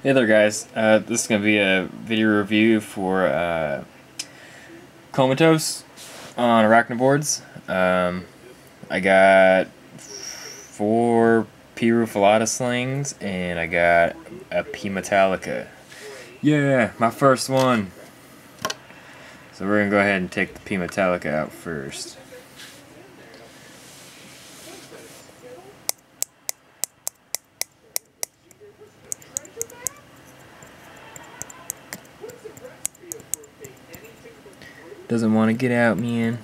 Hey there guys, uh, this is going to be a video review for uh, Comatose on Arachnoboards. Um, I got four P. rufilata slings and I got a P. metallica. Yeah, my first one. So we're going to go ahead and take the P. metallica out first. Doesn't want to get out, man.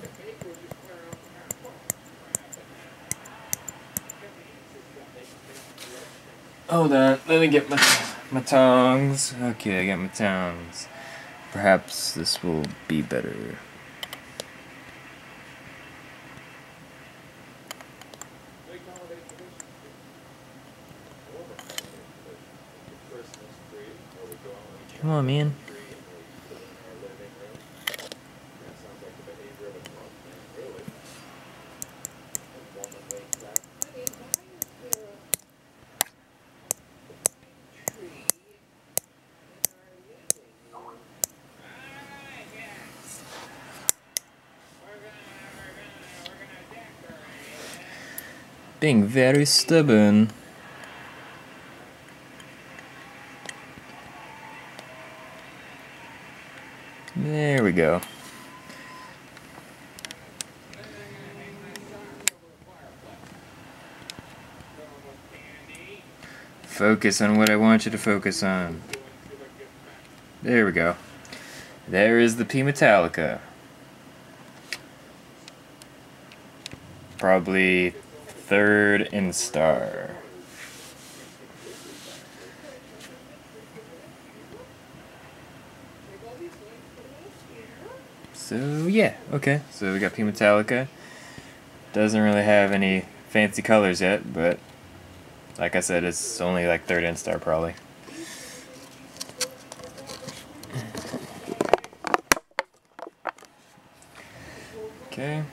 Hold on, let me get my, my tongs. Okay, I got my tongs. Perhaps this will be better. Come on, man. Being very stubborn. There we go. Focus on what I want you to focus on. There we go. There is the P Metallica. Probably third Instar. So yeah, okay. So we got P Metallica. Doesn't really have any fancy colors yet, but like I said, it's only like third Instar probably. Okay.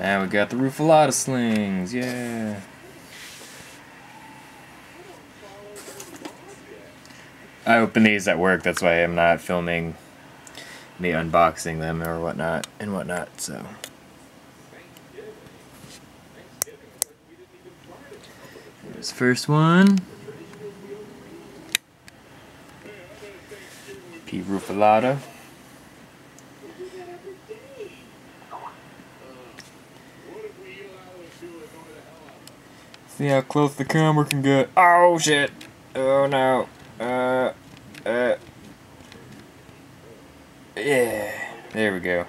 Now we got the Rufilata slings, yeah. I open these at work, that's why I'm not filming me unboxing them or whatnot and whatnot, so. Here's first one. P. Rufilata. See how close the camera can get. Oh shit! Oh no. Uh, uh. Yeah. There we go.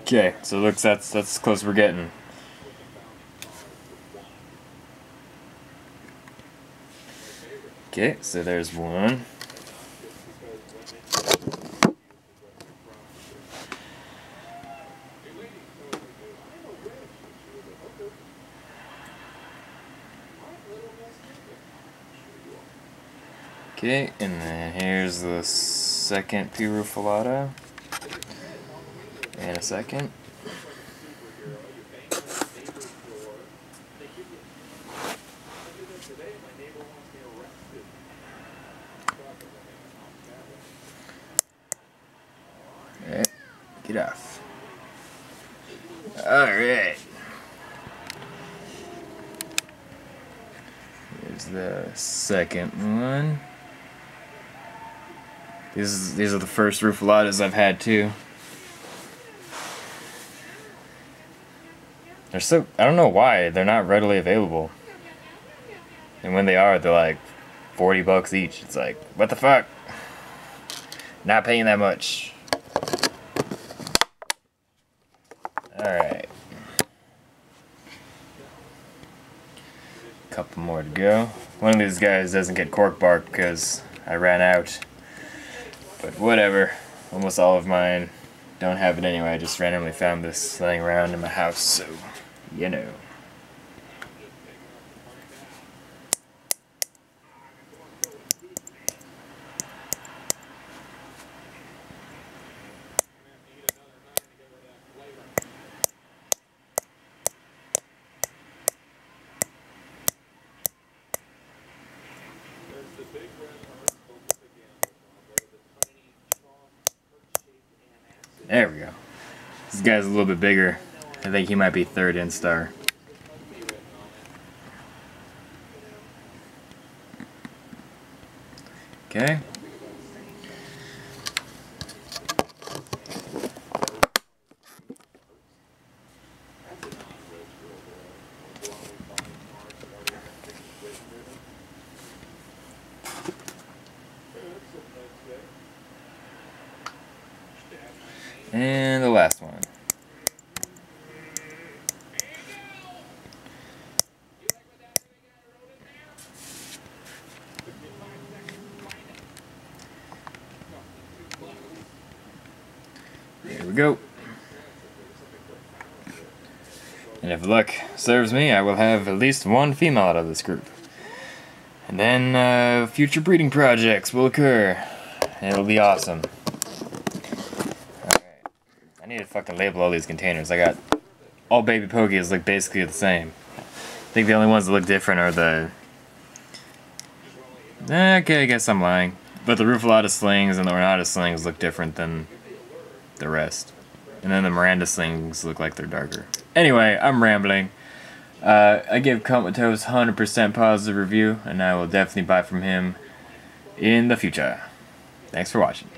Okay, so looks that's that's as close we're getting. Okay, so there's one. Okay, and then here's the second P. rufilata. And a second. Alright, get off. Alright. Here's the second one. These these are the first rufilatas I've had too. They're so I don't know why they're not readily available. And when they are, they're like 40 bucks each. It's like, what the fuck? Not paying that much. Alright. Couple more to go. One of these guys doesn't get cork bark because I ran out. But whatever. Almost all of mine don't have it anyway. I just randomly found this laying around in my house, so you know. There we go. This guy's a little bit bigger. I think he might be third Instar. Okay. And the last one. There we go. And if luck serves me, I will have at least one female out of this group. And then uh, future breeding projects will occur. It'll be awesome. Need to fucking label all these containers. I got all baby pokies look basically the same. I think the only ones that look different are the... Eh, okay, I guess I'm lying. But the Rufilata slings and the Ornata slings look different than the rest. And then the Miranda slings look like they're darker. Anyway, I'm rambling. Uh, I give Comatose 100% positive review, and I will definitely buy from him in the future. Thanks for watching.